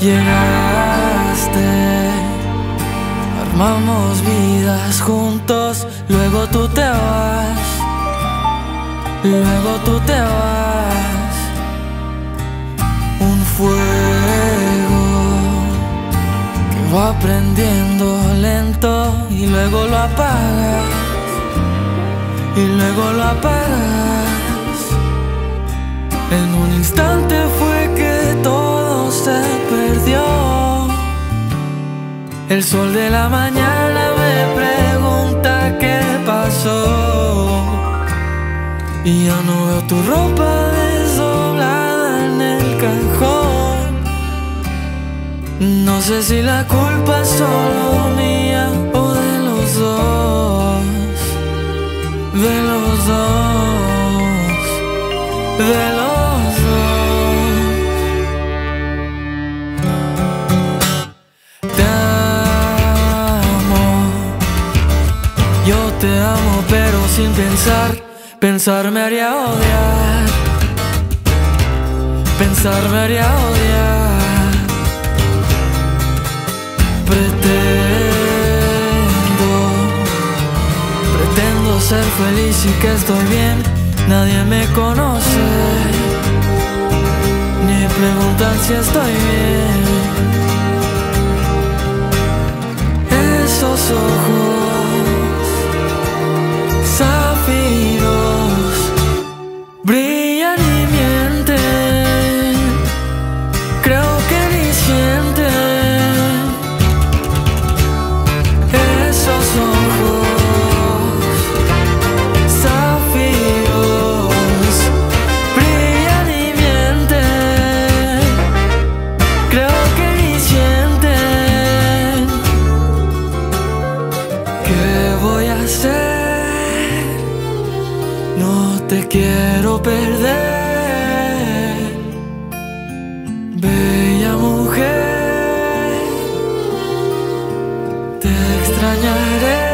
Llegaste, armamos vidas juntos, luego tú te vas, luego tú te vas. Un fuego que va prendiendo lento y luego lo apagas, y luego lo apagas. El sol de la mañana me pregunta qué pasó. Y ya no veo tu ropa desdoblada en el cajón. No sé si la culpa es solo mía o de los dos. De los dos. De los te amo, pero sin pensar. Pensar me haría odiar. Pensar me haría odiar. Pretendo, pretendo ser feliz y que estoy bien. Nadie me conoce, ni preguntan si estoy bien. Breathe. Te quiero perder, bella mujer. Te extrañaré.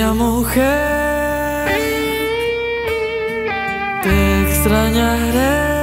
Bella mujer, te extrañaré.